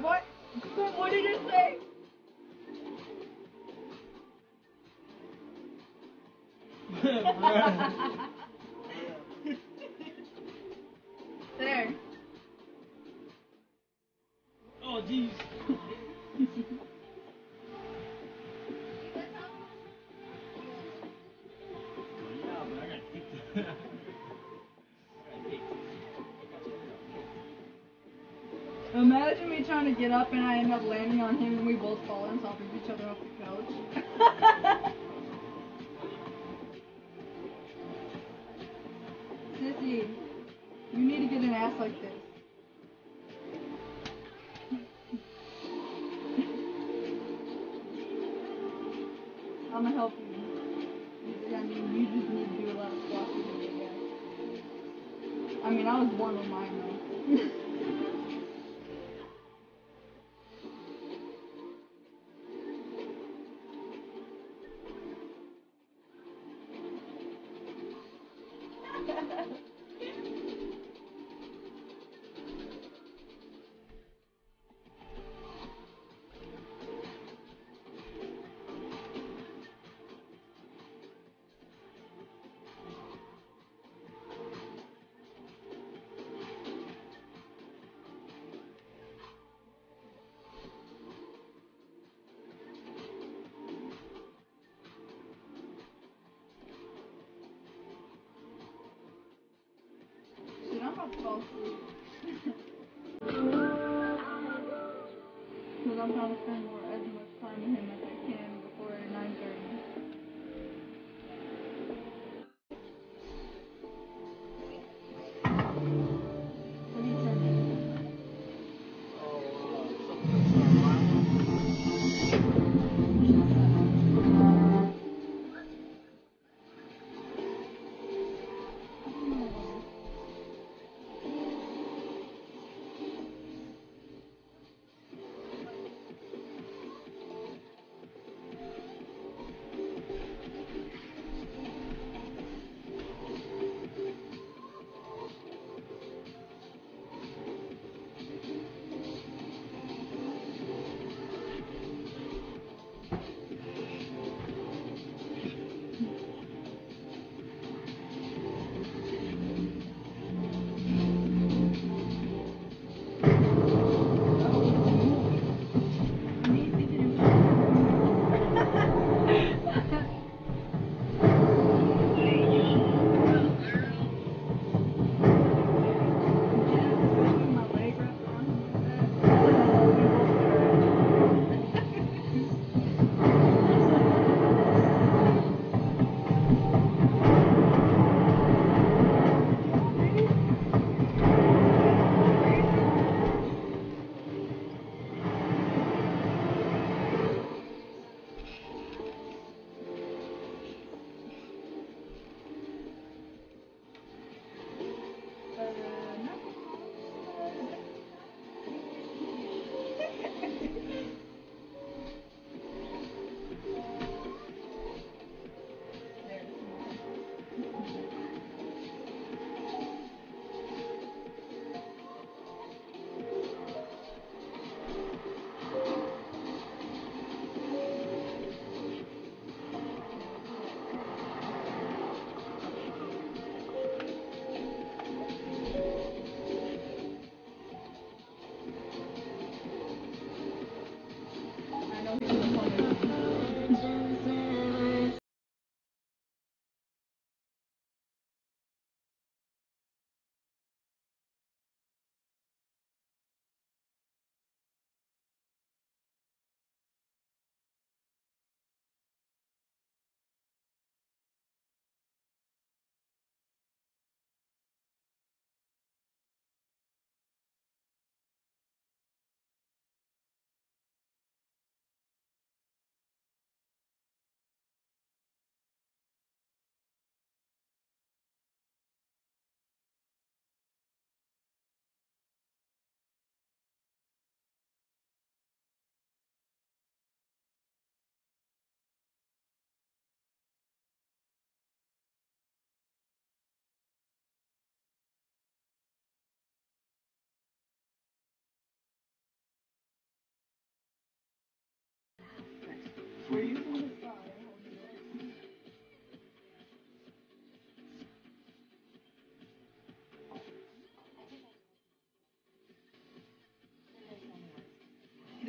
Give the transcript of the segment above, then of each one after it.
What? What did it say? Imagine me trying to get up and I end up landing on him and we both fall on top of each other off the couch. Sissy, you need to get an ass like this. I'm gonna help you. I mean, you just need to do a lot of squats. I mean, I was born with mine though. Because I'm trying to spend more as much time with him as I can before 9.30.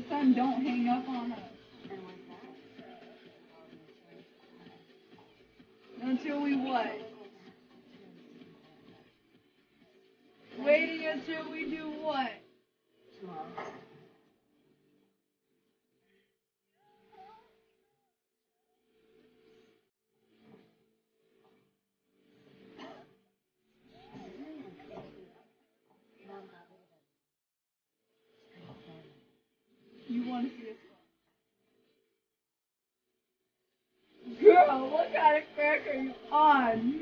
time, don't hang up on us. Until we what? On?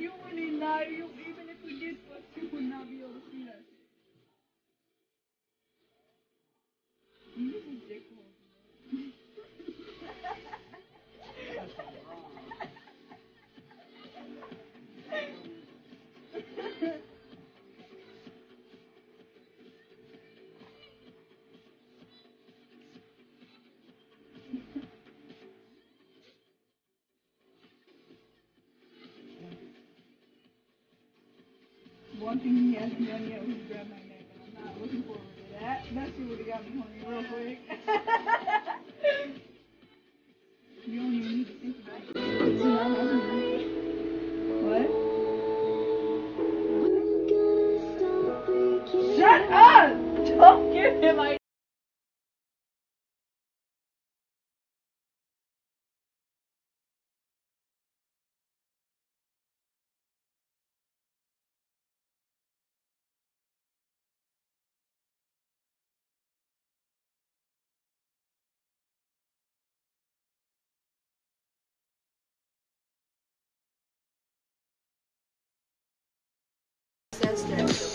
One thing he hasn't done yet was grab my neck, and I'm not looking forward to that. That shit would have got me horny real quick. That's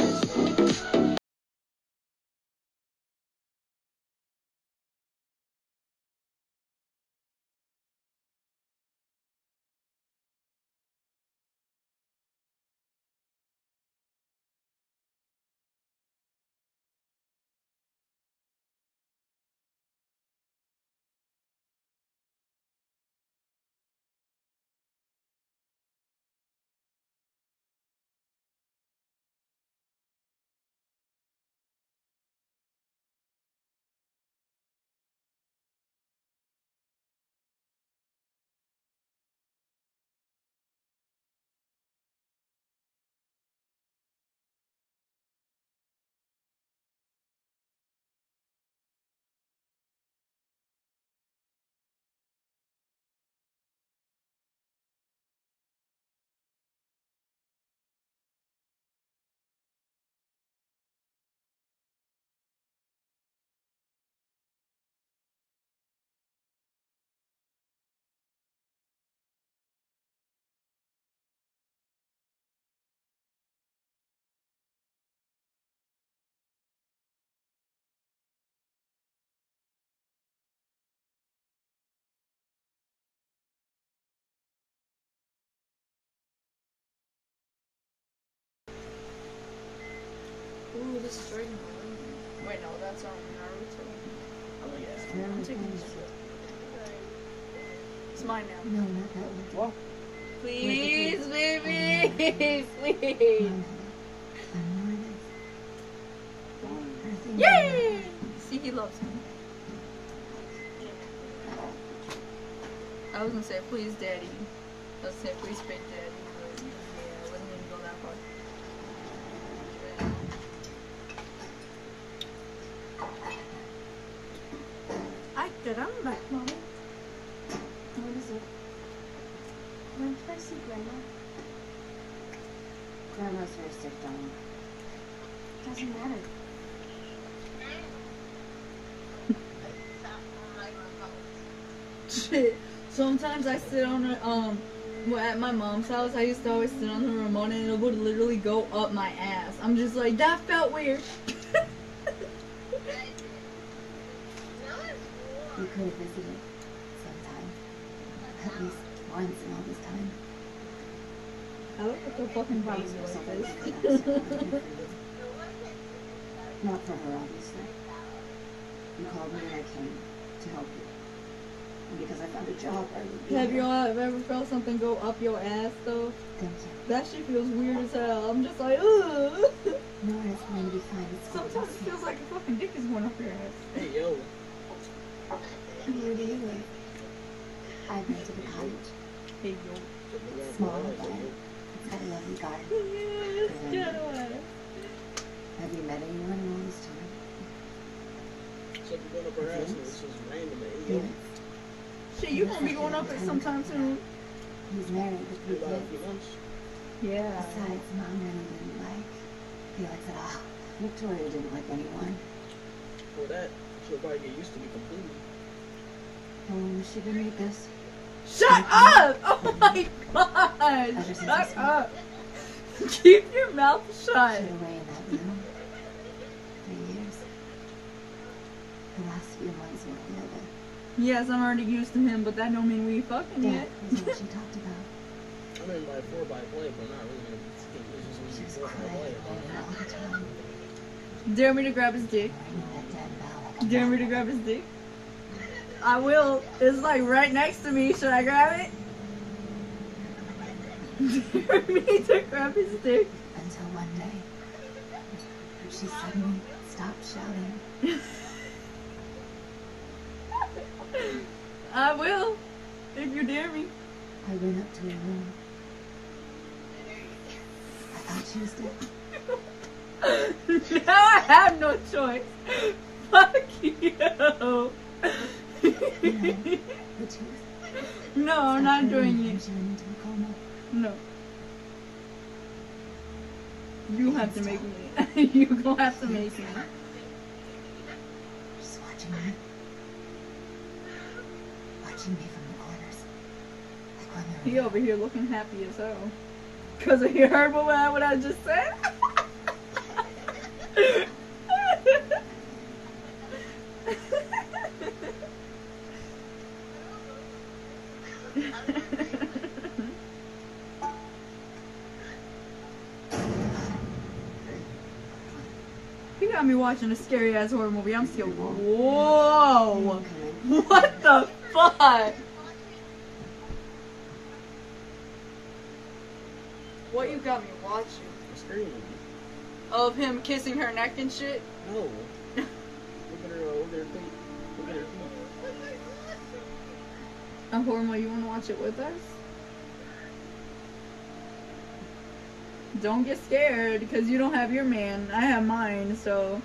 Wait, no, that's um Naruto. Oh yeah, I'm taking this shit. It's mine now. No, not that one. Well, Please, baby, please. Yay! See, he loves me. I was gonna say, please, daddy. I was gonna say, please, big daddy. But yeah, I wasn't gonna go that far. Ay, caramba. Mommy? What is it? When did I see Grandma? Grandma's very sick, darling. Doesn't matter. Shit. Sometimes I sit on her, um, at my mom's house, I used to always sit on the remote and it would literally go up my ass. I'm just like, that felt weird. You could have visited sometime. At least once in all this time. I look at the fucking Praise body for something like like Not for her, obviously. You called me and I came to help you. And because I found a job, I would be Have you here. all ever felt something go up your ass though? Thank you. That shit feels weird as hell. I'm just like, ugh. No, it's going to be fine. It's Sometimes it feels like a fucking dick is going up your ass. hey yo, Where do you live? I've been to the cottage. Hey, yo. Small, but it's got a lovely garden. Yes, get away. Have you met anyone in all this time? So if you're going up her ass and it's just random at Yes. eight, Shit, you gonna be going up it sometime soon. He's married with be three about a few kids. months. Yeah. Besides, Mom really didn't like Felix at all. Victoria didn't like anyone. For that, she'll probably get used to me completely. Oh, she didn't read this. Shut up! Oh my god! Shut up! Keep your mouth shut. Shut away in that room. Three years. The last few months were together. Yes, I'm already used to him, but that don't mean we fucking Death yet. was what she talked about. I mean, by four by play, but not really gonna be skin. This is She was be four by crying play. over it all the time. Dare me to grab his dick. Ringing that dead bell like a Dare me to grab his dick. I will. It's like right next to me. Should I grab it? Dare me to grab his dick. Until one day, she suddenly stopped shouting. I will. If you dare me. I went up to her room. I thought she was dead. now I have no choice. Fuck you. You know, the tooth. no, I'm not doing it. She went into a coma. No. You have to make me. you gonna have to make me. She's watching me. Watching me from the corners. Like He over here looking happy as hell. Cause he heard what I, what I just said. he got me watching a scary ass horror movie. I'm still. Whoa! What the fuck? What you got me watching? Screaming. Of him kissing her neck and shit? No. Look at her, look at her feet. Look at her feet. You wanna watch it with us? Don't get scared because you don't have your man. I have mine, so